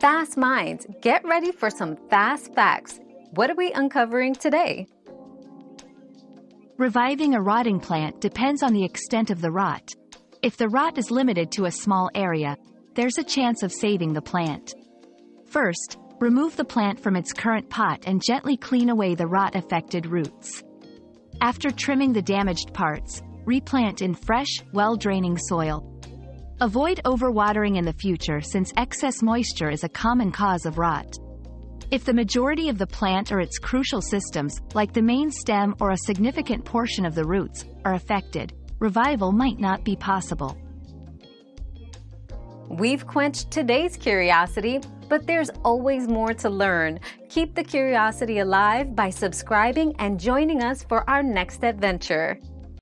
Fast minds, get ready for some fast facts. What are we uncovering today? Reviving a rotting plant depends on the extent of the rot. If the rot is limited to a small area, there's a chance of saving the plant. First, remove the plant from its current pot and gently clean away the rot-affected roots. After trimming the damaged parts, replant in fresh, well-draining soil. Avoid overwatering in the future since excess moisture is a common cause of rot. If the majority of the plant or its crucial systems, like the main stem or a significant portion of the roots, are affected, revival might not be possible. We've quenched today's curiosity, but there's always more to learn. Keep the curiosity alive by subscribing and joining us for our next adventure.